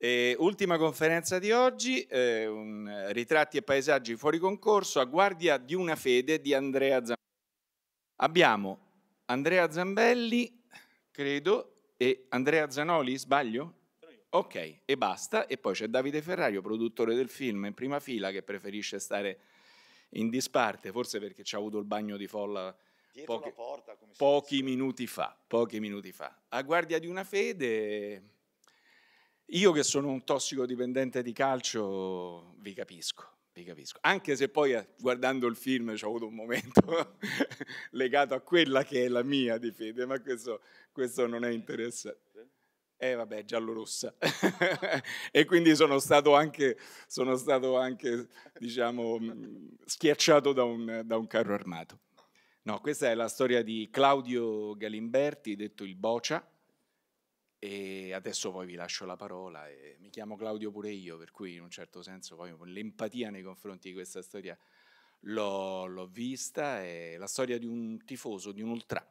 E ultima conferenza di oggi, eh, un, ritratti e paesaggi fuori concorso a guardia di una fede di Andrea Zambelli. Abbiamo Andrea Zambelli, credo, e Andrea Zanoli, sbaglio? Ok, e basta. E poi c'è Davide Ferrario, produttore del film, in prima fila, che preferisce stare in disparte, forse perché ci ha avuto il bagno di folla pochi, porta, pochi minuti fa. Pochi minuti fa. A guardia di una fede, io che sono un tossicodipendente di calcio, vi capisco. Vi capisco. Anche se poi eh, guardando il film ho avuto un momento legato a quella che è la mia di fede, ma questo, questo non è interessante. Eh vabbè, giallo-rossa. e quindi sono stato anche, sono stato anche diciamo, mm, schiacciato da un, da un, carro armato. No, questa è la storia di Claudio Galimberti, detto il Bocia, e adesso poi vi lascio la parola. Mi chiamo Claudio pure io, per cui in un certo senso poi l'empatia nei confronti di questa storia l'ho, l'ho vista, è la storia di un tifoso, di un ultra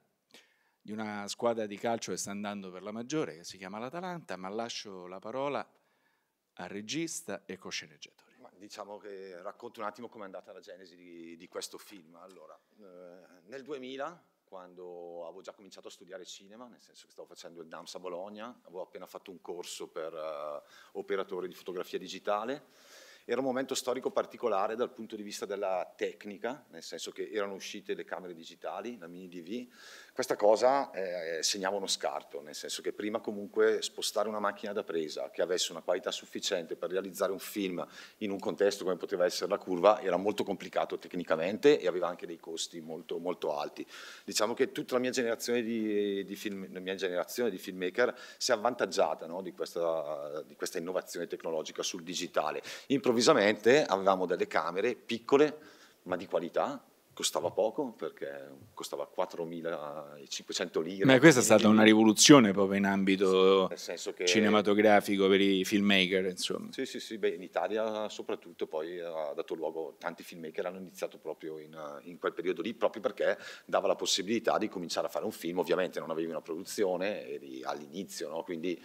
di una squadra di calcio che sta andando per la maggiore, che si chiama l'Atalanta, ma lascio la parola al regista e co-sceneggiatore. Diciamo che racconto un attimo com'è andata la genesi di, di questo film. Allora, eh, nel 2000, quando avevo già cominciato a studiare cinema, nel senso che stavo facendo il DAMS a Bologna, avevo appena fatto un corso per uh, operatore di fotografia digitale, era un momento storico particolare dal punto di vista della tecnica, nel senso che erano uscite le camere digitali, la mini DV, questa cosa eh, segnava uno scarto, nel senso che prima comunque spostare una macchina da presa che avesse una qualità sufficiente per realizzare un film in un contesto come poteva essere la curva era molto complicato tecnicamente e aveva anche dei costi molto, molto alti. Diciamo che tutta la mia generazione di, di, film, mia generazione di filmmaker si è avvantaggiata no, di, questa, di, questa, innovazione tecnologica sul digitale. Improvvisamente avevamo delle camere piccole ma di qualità costava poco perché costava 4.500 lire. Ma questa è stata una rivoluzione proprio in ambito sì, che... cinematografico per i filmmaker, insomma. Sì, sì, sì, beh, in Italia soprattutto poi ha dato luogo, tanti filmmaker hanno iniziato proprio in, in, quel periodo lì, proprio perché dava la possibilità di cominciare a fare un film, ovviamente non avevi una produzione, eri all'inizio, no? quindi...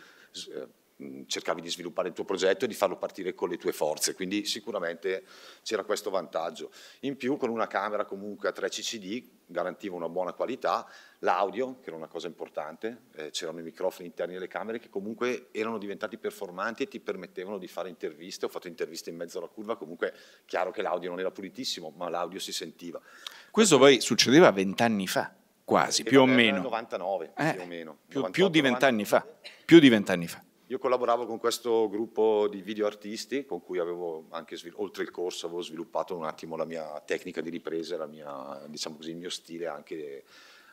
Eh, cercavi di sviluppare il tuo progetto e di farlo partire con le tue forze, quindi sicuramente c'era questo vantaggio. In più con una camera comunque a 3 CCD garantiva una buona qualità, l'audio che era una cosa importante, eh, c'erano i microfoni interni delle camere che comunque erano diventati performanti e ti permettevano di fare interviste, ho fatto interviste in mezzo alla curva, comunque chiaro che l'audio non era pulitissimo, ma l'audio si sentiva. Questo poi succedeva vent'anni fa quasi, più o meno. Nel 99, eh, più o meno. Più, 98, più di vent'anni fa. Più di vent'anni fa. Io collaboravo con questo gruppo di video artisti con cui avevo anche, oltre il corso, avevo sviluppato un attimo la mia tecnica di ripresa, mia, diciamo così, il mio stile anche,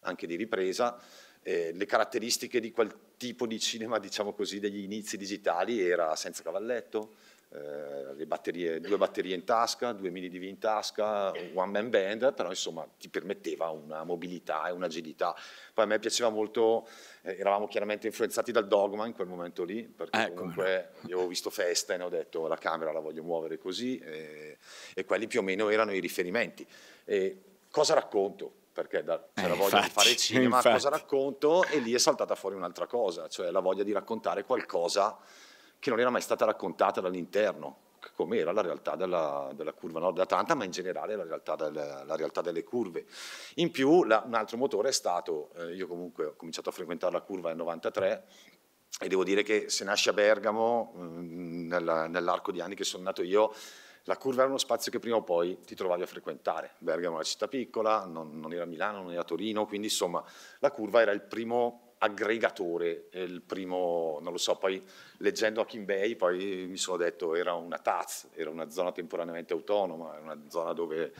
anche di ripresa. Eh, le caratteristiche di quel tipo di cinema, diciamo così, degli inizi digitali era senza cavalletto, eh, batterie, due batterie in tasca, due mini DV in tasca, un one man band, però insomma ti permetteva una mobilità e un'agilità. Poi a me piaceva molto, eh, eravamo chiaramente influenzati dal dogma in quel momento lì, perché ecco. comunque io avevo visto feste e ho detto la camera la voglio muovere così e, e quelli più o meno erano i riferimenti. E cosa racconto? perché da, c'è eh, voglia infatti, di fare cinema, infatti. cosa racconto? E lì è saltata fuori un'altra cosa, cioè la voglia di raccontare qualcosa che non era mai stata raccontata dall'interno, come era la realtà della, della curva nord d'Atlanta, ma in generale la realtà, delle, la realtà delle curve. In più la, un altro motore è stato, eh, io comunque ho cominciato a frequentare la curva nel 93, e devo dire che se nasce a Bergamo, mm, nell'arco di anni che sono nato io, la curva era uno spazio che prima o poi ti trovavi a frequentare. Bergamo è una città piccola, non, non era Milano, non era Torino, quindi insomma la curva era il primo aggregatore, il primo, non lo so, poi leggendo a Bay poi mi sono detto era una TAZ, era una zona temporaneamente autonoma, era una zona dove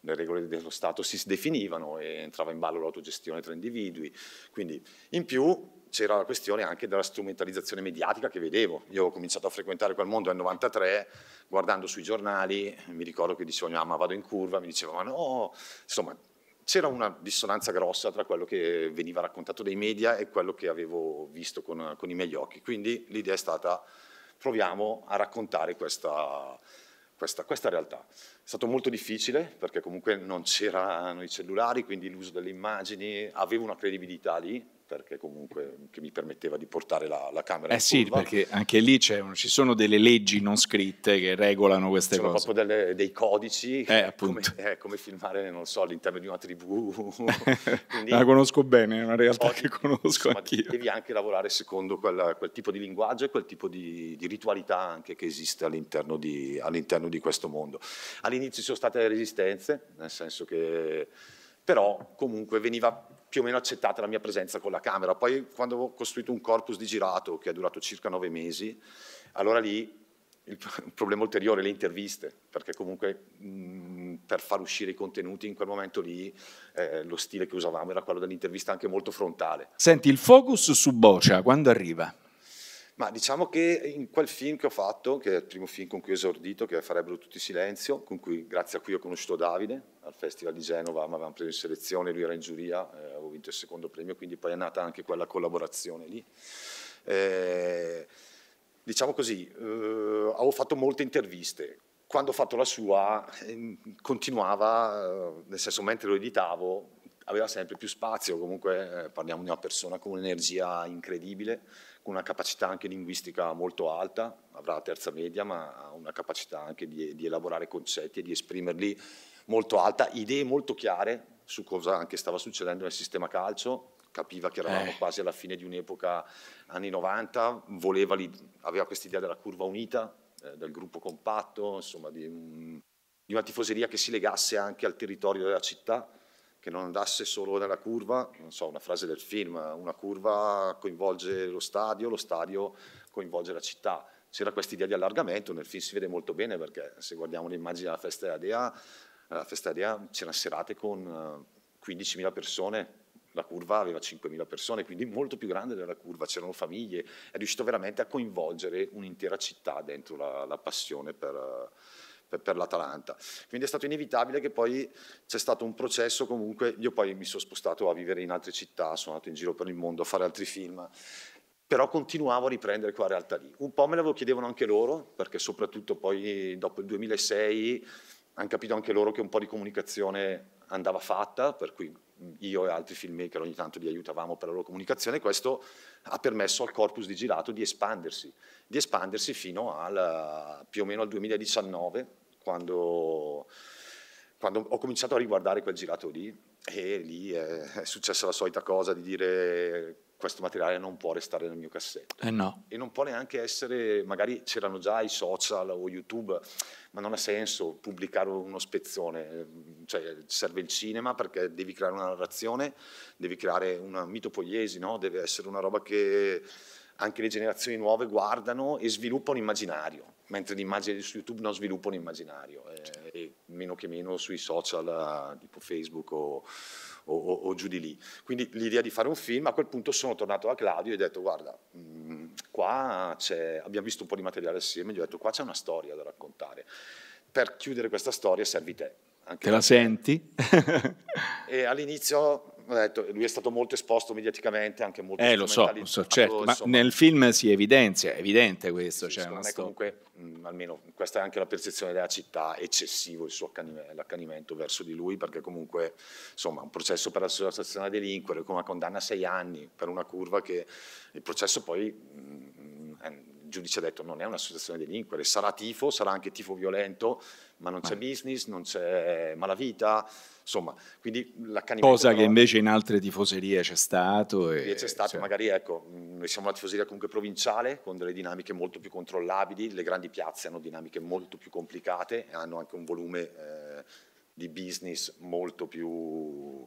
le regole dello Stato si definivano e entrava in ballo l'autogestione tra individui, quindi in più c'era la questione anche della strumentalizzazione mediatica che vedevo. Io ho cominciato a frequentare quel mondo nel 93, guardando sui giornali, mi ricordo che dicevano, ah, ma vado in curva, mi dicevano, no, insomma, c'era una dissonanza grossa tra quello che veniva raccontato dai media e quello che avevo visto con, con i miei occhi. Quindi l'idea è stata proviamo a raccontare questa, questa, questa, realtà. È stato molto difficile perché comunque non c'erano i cellulari, quindi l'uso delle immagini aveva una credibilità lì, perché comunque che mi permetteva di portare la, la camera eh sì, curva. perché anche lì ci sono delle leggi non scritte che regolano queste Sono cose. proprio delle, dei codici, Eh, come, eh, come filmare, non so, all'interno di una tribù. Quindi, La conosco bene, è una realtà oggi, che conosco insomma, anch'io. Devi anche lavorare secondo quel, quel tipo di linguaggio e quel tipo di, di ritualità anche che esiste all'interno di, all'interno di questo mondo. All'inizio ci sono state le resistenze, nel senso che però comunque veniva più o meno accettata la mia presenza con la camera. Poi quando ho costruito un corpus di girato che è durato circa nove mesi, allora lì il problema ulteriore, le interviste, perché comunque mh, per far uscire i contenuti in quel momento lì eh, lo stile che usavamo era quello dell'intervista anche molto frontale. Senti, il focus su Boccia, quando arriva? Ma diciamo che in quel film che ho fatto, che è il primo film con cui ho esordito, che Farebbero tutti silenzio, cui, grazie a cui ho conosciuto Davide al Festival di Genova, mi avevano preso in selezione, lui era in giuria, eh, avevo vinto il secondo premio, quindi poi è nata anche quella collaborazione lì. Eh, diciamo così, eh, avevo fatto molte interviste. Quando ho fatto la sua, eh, continuava, eh, nel senso mentre lo editavo, aveva sempre più spazio, comunque eh, parliamo di una persona con un'energia incredibile, con una capacità anche linguistica molto alta, avrà la terza media, ma ha una capacità anche di, di elaborare concetti e di esprimerli molto alta, idee molto chiare su cosa anche stava succedendo nel sistema calcio, capiva che eravamo Eh. quasi alla fine di un'epoca anni 90, voleva aveva questa idea della curva unita, eh, del gruppo compatto, insomma di, di una tifoseria che si legasse anche al territorio della città, che non andasse solo nella curva, non so, una frase del film, una curva coinvolge lo stadio, lo stadio coinvolge la città. C'era questa idea di allargamento, nel film si vede molto bene perché se guardiamo le immagini della festa della Dea, alla festa della Dea c'erano serate con eh, 15.000 persone, la curva aveva 5.000 persone, quindi molto più grande della curva, c'erano famiglie, è riuscito veramente a coinvolgere un'intera città dentro la, la passione per, eh, per, per l'Atalanta. Quindi è stato inevitabile che poi c'è stato un processo comunque, io poi mi sono spostato a vivere in altre città, sono andato in giro per il mondo a fare altri film, però continuavo a riprendere quella realtà lì. Un po' me lo chiedevano anche loro, perché soprattutto poi dopo il 2006 hanno capito anche loro che un po' di comunicazione andava fatta, per cui io e altri filmmaker ogni tanto li aiutavamo per la loro comunicazione, questo ha permesso al corpus di girato di espandersi, di espandersi fino al, più o meno al 2019, quando, quando ho cominciato a riguardare quel girato lì e lì è, è successa la solita cosa di dire questo materiale non può restare nel mio cassetto Eh no. e non può neanche essere, magari c'erano già i social o YouTube, ma non ha senso pubblicare uno spezzone, cioè serve il cinema perché devi creare una narrazione, devi creare una mitopoiesi, no? deve essere una roba che anche le generazioni nuove guardano e sviluppano immaginario, mentre le immagini su YouTube non sviluppano immaginario, eh, e meno che meno sui social eh, tipo Facebook o, o, o, o giù di lì. Quindi l'idea di fare un film, a quel punto sono tornato da Claudio e ho detto guarda, mh, qua c'è, abbiamo visto un po' di materiale assieme, gli ho detto qua c'è una storia da raccontare. Per chiudere questa storia servi te. Anche Te la senti? e all'inizio detto, lui è stato molto esposto mediaticamente, anche molto eh, lo so, lo so, certo, ma insomma. nel film si evidenzia, è evidente questo. Sì, cioè, secondo me comunque, mh, almeno questa è anche la percezione della città, eccessivo il suo accanime- l'accanimento verso di lui, perché comunque insomma un processo per l'associazione a delinquere con una condanna a sei anni per una curva che il processo poi mh, eh, il giudice ha detto non è un'associazione delinquere, sarà tifo, sarà anche tifo violento, ma non c'è business, non c'è malavita, insomma, quindi l'accanimento... Cosa che invece in altre tifoserie c'è stato. E, Invece è stato cioè, magari, ecco, mh, noi siamo una tifoseria comunque provinciale, con delle dinamiche molto più controllabili, le grandi piazze hanno dinamiche molto più complicate e hanno anche un volume eh, di business molto più,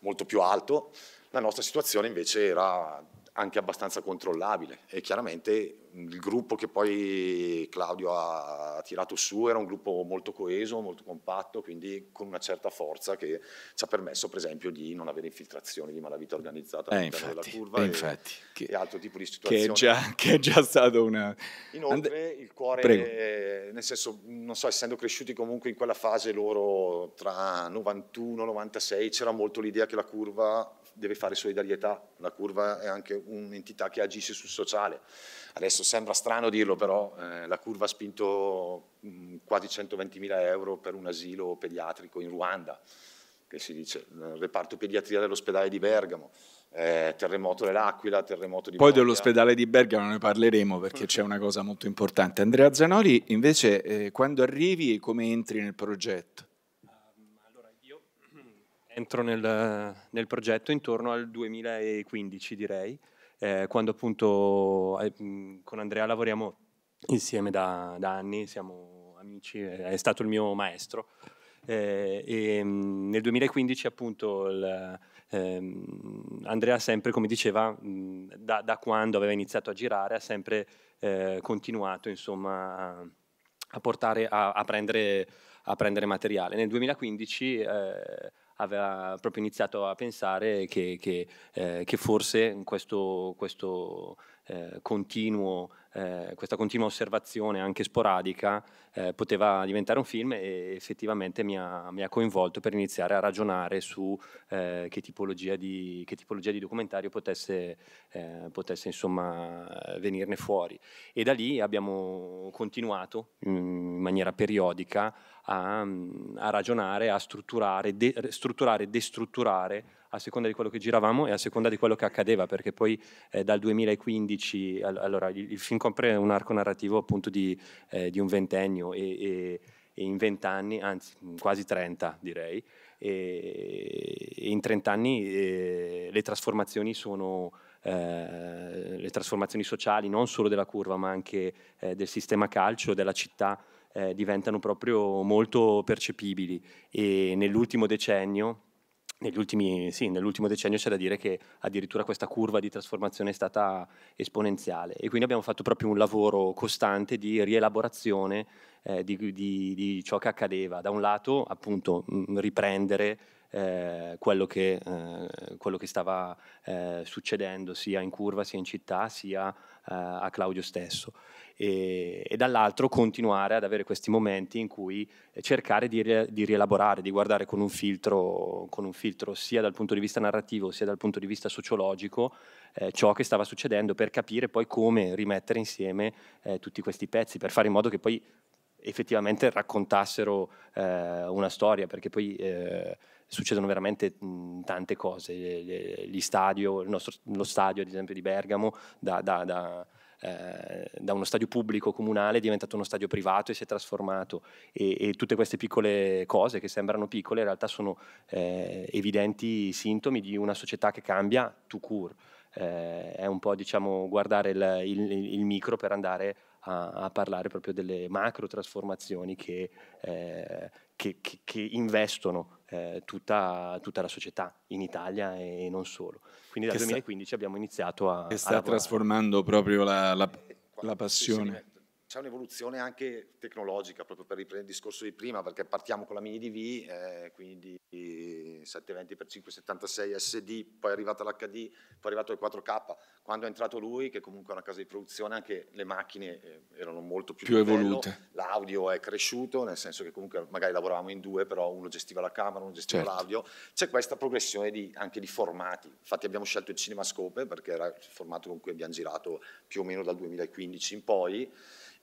molto più alto. La nostra situazione invece era anche abbastanza controllabile e chiaramente il gruppo che poi Claudio ha tirato su era un gruppo molto coeso, molto compatto, quindi con una certa forza che ci ha permesso per esempio di non avere infiltrazioni di malavita organizzata Eh, all'interno infatti, della curva eh, e, infatti, che, e altro tipo di che situazioni. è già, che è già stato una... Inoltre il cuore, Prego. nel senso, non so, essendo cresciuti comunque in quella fase loro tra 91 e 96, c'era molto l'idea che la curva deve fare solidarietà, la curva è anche un'entità che agisce sul sociale. Adesso sembra strano dirlo, però eh, la curva ha spinto mh, quasi 120.000 euro per un asilo pediatrico in Ruanda, che si dice, il reparto pediatria dell'ospedale di Bergamo. eh, terremoto dell'Aquila, terremoto di Poi Bologna. dell'ospedale di Bergamo ne parleremo perché c'è una cosa molto importante. Andrea Zanori, invece, eh, quando arrivi, come entri nel progetto? Entro nel, nel progetto intorno al 2015, direi, eh, quando appunto eh, con Andrea lavoriamo insieme da, da, anni, siamo amici, è stato il mio maestro. Eh, e nel 2015 appunto il, ehm, Andrea sempre, come diceva, da, da, quando aveva iniziato a girare ha sempre eh, continuato insomma a, a portare, a, a, prendere, a, prendere, materiale. Nel 2015 eh, aveva proprio iniziato a pensare che, che, eh, che forse questo, questo eh, continuo, eh, questa continua osservazione anche sporadica eh, poteva diventare un film e effettivamente mi ha, mi ha coinvolto per iniziare a ragionare su eh, che tipologia, di, che, tipologia di, documentario potesse, eh, potesse insomma venirne fuori. E da lì abbiamo continuato in maniera periodica a, a ragionare, a strutturare, de, strutturare, destrutturare a seconda di quello che giravamo e a seconda di quello che accadeva, perché poi eh, dal 2015, allora il, il, film compre un arco narrativo appunto di, eh, di un ventennio e, e, e in vent'anni, anzi quasi 30 direi, e, e in 30 anni eh, le trasformazioni sono... Eh, le trasformazioni sociali non solo della curva ma anche eh, del sistema calcio, della città, eh, diventano proprio molto percepibili e nell'ultimo decennio ultimi, sì, nell'ultimo decennio c'è da dire che addirittura questa curva di trasformazione è stata esponenziale e quindi abbiamo fatto proprio un lavoro costante di rielaborazione eh, di, di, di, ciò che accadeva. Da un lato appunto mh, riprendere eh, quello, che, eh, quello, che, stava eh, succedendo sia in curva sia in città sia eh, a Claudio stesso. E, e dall'altro continuare ad avere questi momenti in cui cercare di, di rielaborare, di guardare con un, filtro, con un, filtro, sia dal punto di vista narrativo sia dal punto di vista sociologico eh, ciò che stava succedendo per capire poi come rimettere insieme eh, tutti questi pezzi per fare in modo che poi effettivamente raccontassero eh, una storia perché poi eh, succedono veramente tante cose gli stadio, nostro, lo stadio ad esempio di Bergamo da, da, da eh, da uno stadio pubblico comunale è diventato uno stadio privato e si è trasformato e, e tutte queste piccole cose che sembrano piccole in realtà sono eh, evidenti sintomi di una società che cambia tout court. Eh, è un po' diciamo guardare il, il, il micro per andare a, a, parlare proprio delle macro trasformazioni che, eh, che, che, che investono eh, tutta, tutta, la società in Italia e non solo. Quindi dal 2015 sta, abbiamo iniziato a... Che sta a trasformando proprio la, la, la passione c'è un'evoluzione anche tecnologica, proprio per riprendere il discorso di prima, perché partiamo con la mini DV, eh, quindi 720x576 SD, poi è arrivata l'HD, poi è arrivato il 4K. Quando è entrato lui, che comunque è una casa di produzione, anche le macchine eh, erano molto più, più evolute. L'audio è cresciuto, nel senso che comunque magari lavoravamo in due, però uno gestiva la camera, uno gestiva certo. l'audio. C'è questa progressione di, anche di formati. Infatti abbiamo scelto il CinemaScope perché era il formato con cui abbiamo girato più o meno dal 2015 in poi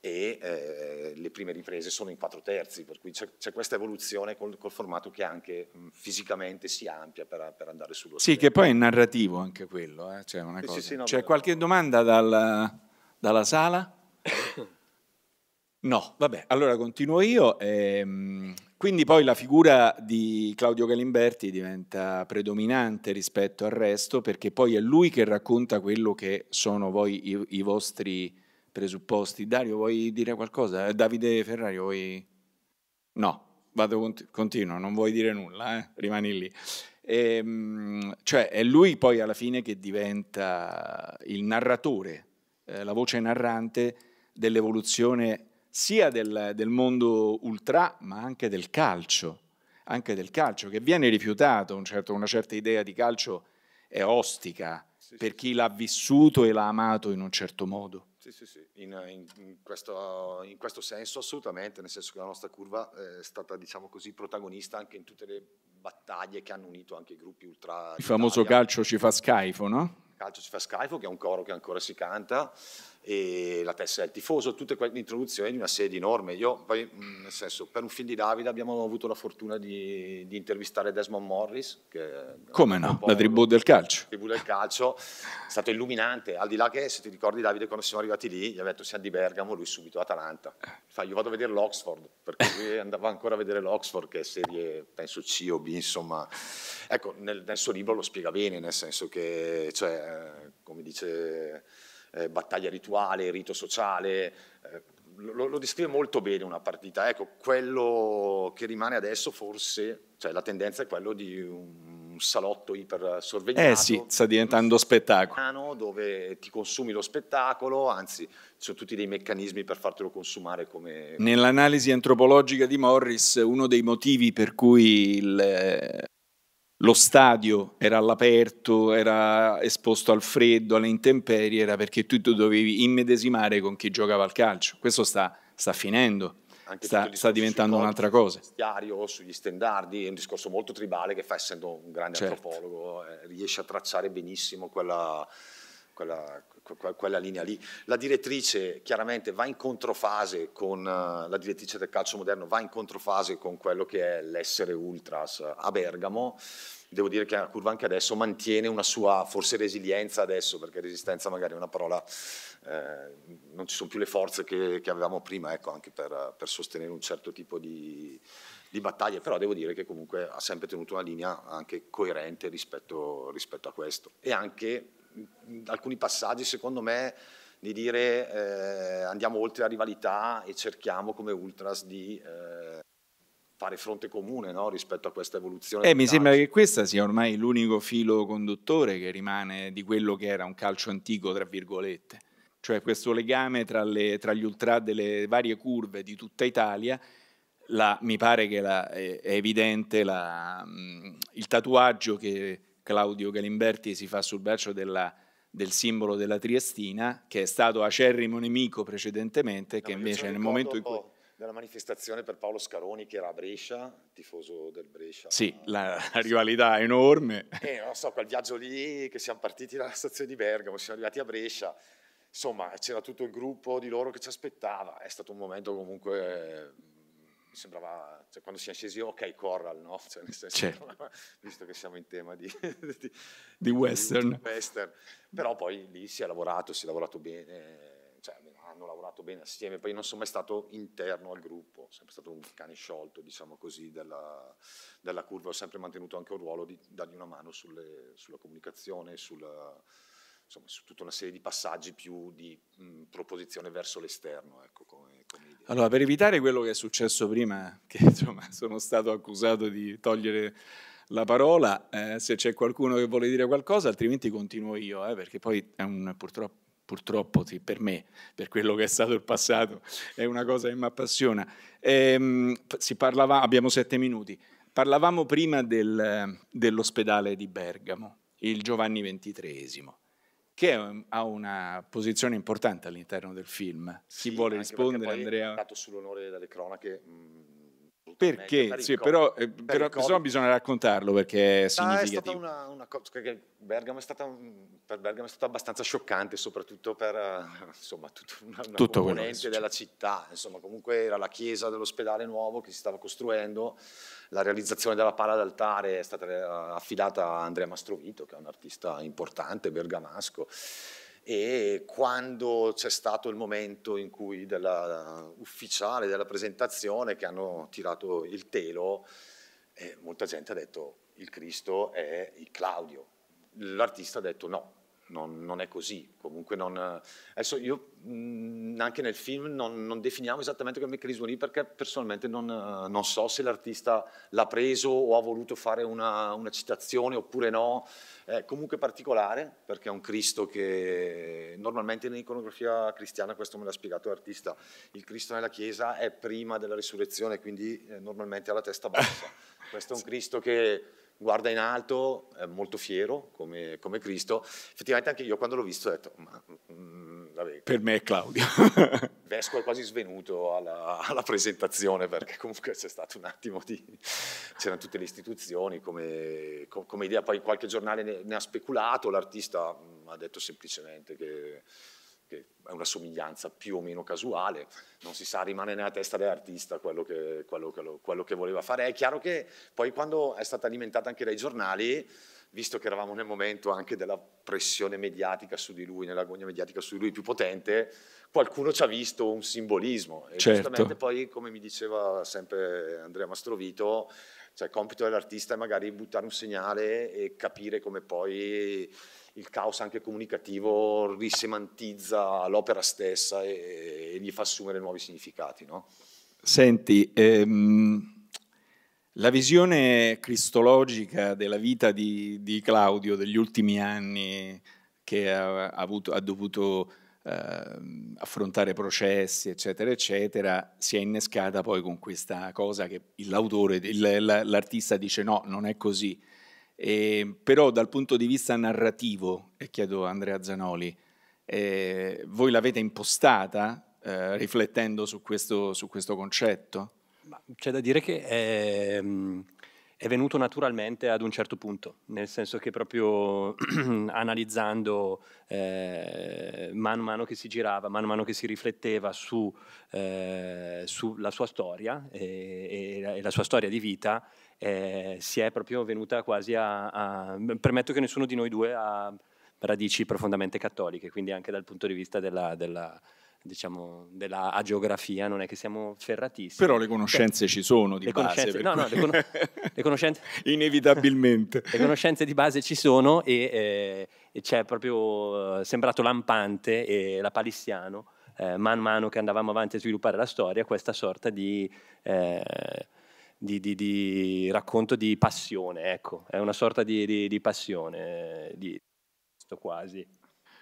e eh, le prime riprese sono in quattro terzi, per cui c'è, c'è questa evoluzione col, col, formato che anche mh, fisicamente si amplia per, per andare sullo Sì, che poi è narrativo anche quello. Eh? Cioè sì, sì, sì, no, C'è qualche domanda dal, dalla sala? No, vabbè, allora continuo io. Ehm, quindi poi la figura di Claudio Galimberti diventa predominante rispetto al resto perché poi è lui che racconta quello che sono poi i, i vostri presupposti. Dario, vuoi dire qualcosa? Eh, Davide Ferrari, vuoi... No, vado continuo, non vuoi dire nulla, eh? rimani lì. E, ehm, cioè è lui poi alla fine che diventa il narratore, eh, la voce narrante dell'evoluzione sia del, del, mondo ultra ma anche del calcio, anche del calcio che viene rifiutato, un certo, una certa idea di calcio è ostica sì, per chi l'ha vissuto e l'ha amato in un certo modo. Sì, sì, sì, in, in, in, questo, in, questo, senso assolutamente, nel senso che la nostra curva è stata, diciamo così, protagonista anche in tutte le battaglie che hanno unito anche i gruppi ultra. Il famoso calcio ci fa schifo, no? Calcio ci fa schifo, che è un coro che ancora si canta, e la testa del tifoso, tutte le introduzioni di una serie di norme. Io, poi, nel senso, per un film di Davide abbiamo avuto la fortuna di, di intervistare Desmond Morris. Che Come no, la tribù del calcio. La tribù del calcio, è stato illuminante, al di là che, se ti ricordi Davide, quando siamo arrivati lì, gli ha detto siamo di Bergamo, lui subito Atalanta. Fa, io vado a vedere l'Oxford, perché lui andava ancora a vedere l'Oxford, che è serie, penso C o B, insomma. Ecco, nel, nel suo libro lo spiega bene, nel senso che, cioè, come dice eh, battaglia rituale, rito sociale, eh, lo, lo, descrive molto bene una partita. Ecco, quello che rimane adesso forse, cioè la tendenza è quello di un salotto iper sorvegliato. Eh sì, sta diventando spettacolo. Dove ti consumi lo spettacolo, anzi ci sono tutti dei meccanismi per fartelo consumare come... Nell'analisi antropologica di Morris, uno dei motivi per cui il, lo stadio era all'aperto, era esposto al freddo, alle intemperie, era perché tu, tu dovevi immedesimare con chi giocava al calcio. Questo sta, sta finendo. Sta, sta, diventando un'altra cosa. Sul sugli stendardi, è un discorso molto tribale che fa essendo un grande certo. antropologo, eh, riesce a tracciare benissimo quella, quella, quella, linea lì. La direttrice chiaramente va in controfase con la direttrice del calcio moderno, va in controfase con quello che è l'essere ultras a Bergamo. Devo dire che la curva anche adesso mantiene una sua forse resilienza adesso, perché resistenza magari è una parola, eh, non ci sono più le forze che, che avevamo prima, ecco, anche per, per, sostenere un certo tipo di, di battaglie, però devo dire che comunque ha sempre tenuto una linea anche coerente rispetto, rispetto a questo e anche alcuni passaggi secondo me di dire eh, andiamo oltre la rivalità e cerchiamo come Ultras di eh, fare fronte comune no? rispetto a questa evoluzione. Eh, mi calcio. sembra che questo sia ormai l'unico filo conduttore che rimane di quello che era un calcio antico, tra virgolette, cioè questo legame tra, le, tra gli ultra delle varie curve di tutta Italia. La, mi pare che la, è, è, evidente la, il tatuaggio che Claudio Galimberti si fa sul braccio della, del simbolo della Triestina, che è stato acerrimo nemico precedentemente, no, che invece nel momento in cui... Della manifestazione per Paolo Scaroni che era a Brescia, tifoso del Brescia. Sì, la, la rivalità è enorme. E non so, quel viaggio lì che siamo partiti dalla stazione di Bergamo, siamo arrivati a Brescia, insomma c'era tutto il gruppo di loro che ci aspettava, è stato un momento comunque mi sembrava, cioè, quando siamo scesi, ok, Corral, no? Cioè, nel senso, certo. visto che siamo in tema di, di, di western. Western. Però poi lì si è lavorato, si è lavorato bene, cioè, hanno lavorato bene assieme, poi non sono mai stato interno al gruppo, sono sempre stato un cane sciolto, diciamo così, della, della curva, ho sempre mantenuto anche un ruolo di dargli una mano sulle, sulla comunicazione, sulla insomma, su tutta una serie di passaggi più di mh, proposizione verso l'esterno. Ecco, come, come allora, per evitare quello che è successo prima, che insomma, sono stato accusato di togliere la parola, eh, se c'è qualcuno che vuole dire qualcosa, altrimenti continuo io, eh, perché poi è un, purtroppo, purtroppo sì, per me, per quello che è stato il passato, è una cosa che mi appassiona. Ehm, parlava, abbiamo sette minuti, parlavamo prima del, dell'ospedale di Bergamo, il Giovanni XXIII che ha una posizione importante all'interno del film. Chi sì, vuole rispondere, Andrea? È stato sull'onore delle cronache. Mh, mm, perché? Per sì, però, eh, però bisogna raccontarlo perché è significativo. è stata una, una cosa che Bergamo è stata, per Bergamo è stata abbastanza scioccante, soprattutto per uh, insomma, tutta una, una Tutto componente della città. Insomma, comunque era la chiesa dell'ospedale nuovo che si stava costruendo la realizzazione della pala d'altare è stata eh, affidata a Andrea Mastrovito, che è un artista importante, bergamasco, e quando c'è stato il momento in cui della, ufficiale della presentazione che hanno tirato il telo, eh, molta gente ha detto il Cristo è il Claudio. L'artista ha detto no, non, non, è così. Comunque non, adesso io mh, anche nel film non, non, definiamo esattamente quel meccanismo lì perché personalmente non, non so se l'artista l'ha preso o ha voluto fare una, una citazione oppure no. È comunque particolare perché è un Cristo che normalmente nell'iconografia cristiana, questo me l'ha spiegato l'artista, il Cristo nella Chiesa è prima della risurrezione, quindi eh, normalmente ha la testa bassa. Questo è un Cristo che guarda in alto, è molto fiero come, come, Cristo. Effettivamente anche io quando l'ho visto ho detto, ma, mm, vabbè, per me è Claudio. Vesco è quasi svenuto alla, alla, presentazione perché comunque c'è stato un attimo di... c'erano tutte le istituzioni come, come idea, poi qualche giornale ne, ne ha speculato, l'artista mm, ha detto semplicemente che che è una somiglianza più o meno casuale, non si sa, rimane nella testa dell'artista quello che, quello, quello, quello che voleva fare. È chiaro che poi quando è stata alimentata anche dai giornali, visto che eravamo nel momento anche della pressione mediatica su di lui, nell'agonia mediatica su di lui più potente, qualcuno ci ha visto un simbolismo. E certo. giustamente poi, come mi diceva sempre Andrea Mastrovito, cioè il compito dell'artista è magari buttare un segnale e capire come poi il caos anche comunicativo risemantizza l'opera stessa e, e gli fa assumere nuovi significati. No? Senti, ehm, la visione cristologica della vita di, di Claudio degli ultimi anni, che ha, avuto, ha dovuto eh, affrontare processi, eccetera, eccetera, si è innescata poi con questa cosa che l'autore, l'artista dice no, non è così. E, però dal punto di vista narrativo, e chiedo a Andrea Zanoli, eh, voi l'avete impostata eh, riflettendo su questo, su questo concetto? C'è da dire che è, è, venuto naturalmente ad un certo punto, nel senso che proprio analizzando eh, mano a mano che si girava, mano a mano che si rifletteva su, eh, sulla sua storia e, e, la sua storia di vita, eh, si è proprio venuta quasi a, a, Permetto che nessuno di noi due ha radici profondamente cattoliche, quindi anche dal punto di vista della, della diciamo, della geografia, non è che siamo ferratissimi. Però le conoscenze Beh, ci sono di base. No, no, le, con- le, conoscenze... Inevitabilmente. le conoscenze di base ci sono e, eh, e c'è proprio eh, sembrato lampante e la palissiano, eh, man mano che andavamo avanti a sviluppare la storia, questa sorta di... Eh, di, di, di, racconto di passione, ecco, è una sorta di, di passione, di quasi,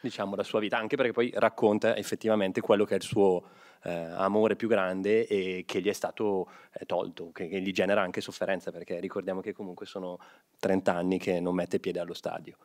diciamo, la sua vita, anche perché poi racconta effettivamente quello che è il suo eh, amore più grande e che gli è stato eh, tolto, che, che, gli genera anche sofferenza, perché ricordiamo che comunque sono 30 anni che non mette piede allo stadio.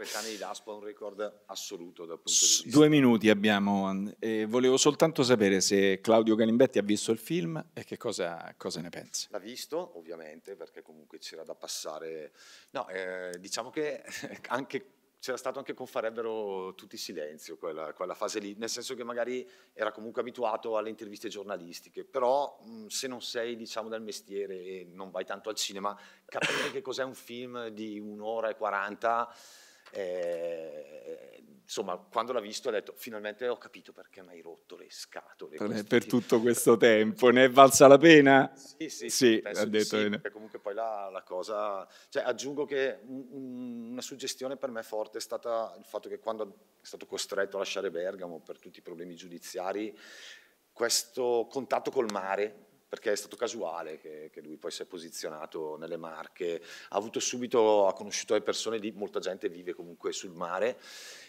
30 anni di Daspo è un record assoluto dal punto di vista. Due minuti abbiamo. Eh, volevo soltanto sapere se Claudio Galimbetti ha visto il film e che cosa, cosa ne pensa. L'ha visto, ovviamente, perché comunque c'era da passare. No, eh, diciamo che anche c'era stato anche con Farebbero tutti silenzio quella, quella, fase lì, nel senso che magari era comunque abituato alle interviste giornalistiche, però mh, se non sei diciamo del mestiere e non vai tanto al cinema, capire che cos'è un film di un'ora e quaranta eh, insomma, quando l'ha visto ha detto finalmente ho capito perché mi hai rotto le scatole. Per, per tutto questo tempo, ne è valsa la pena? Sì, sì, sì ha detto sì, perché comunque poi la, la cosa... Cioè, aggiungo che un, una suggestione per me forte è stata il fatto che quando è stato costretto a lasciare Bergamo per tutti i problemi giudiziari, questo contatto col mare perché è stato casuale che, che, lui poi si è posizionato nelle Marche, ha avuto subito, ha conosciuto le persone lì, molta gente vive comunque sul mare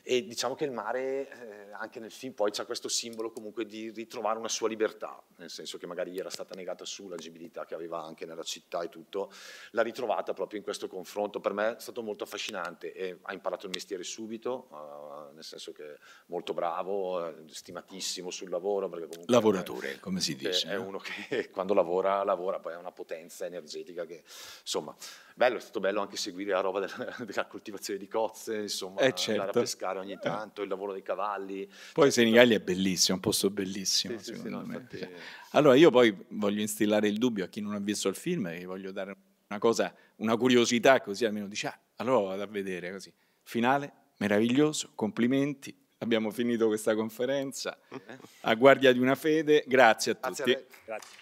e diciamo che il mare eh, anche nel film poi c'è questo simbolo comunque di ritrovare una sua libertà, nel senso che magari gli era stata negata su l'agibilità che aveva anche nella città e tutto, l'ha ritrovata proprio in questo confronto, per me è stato molto affascinante e ha imparato il mestiere subito, uh, nel senso che è molto bravo, eh, stimatissimo sul lavoro. Lavoratore, è, come si dice. È uno che quando lavora, lavora, poi ha una potenza energetica che insomma bello, è stato bello anche seguire la roba della, della coltivazione di cozze, insomma, eh certo. andare a pescare ogni tanto, il lavoro dei cavalli. Poi cioè, Senigallia è bellissimo, è un posto bellissimo, sì, secondo sì, me. No, infatti... Allora io poi voglio instillare il dubbio a chi non ha visto il film e voglio dare una cosa, una curiosità così almeno dice, ah, allora vado a vedere così. Finale, meraviglioso, complimenti, abbiamo finito questa conferenza. A guardia di una fede, grazie a grazie tutti. A Grazie.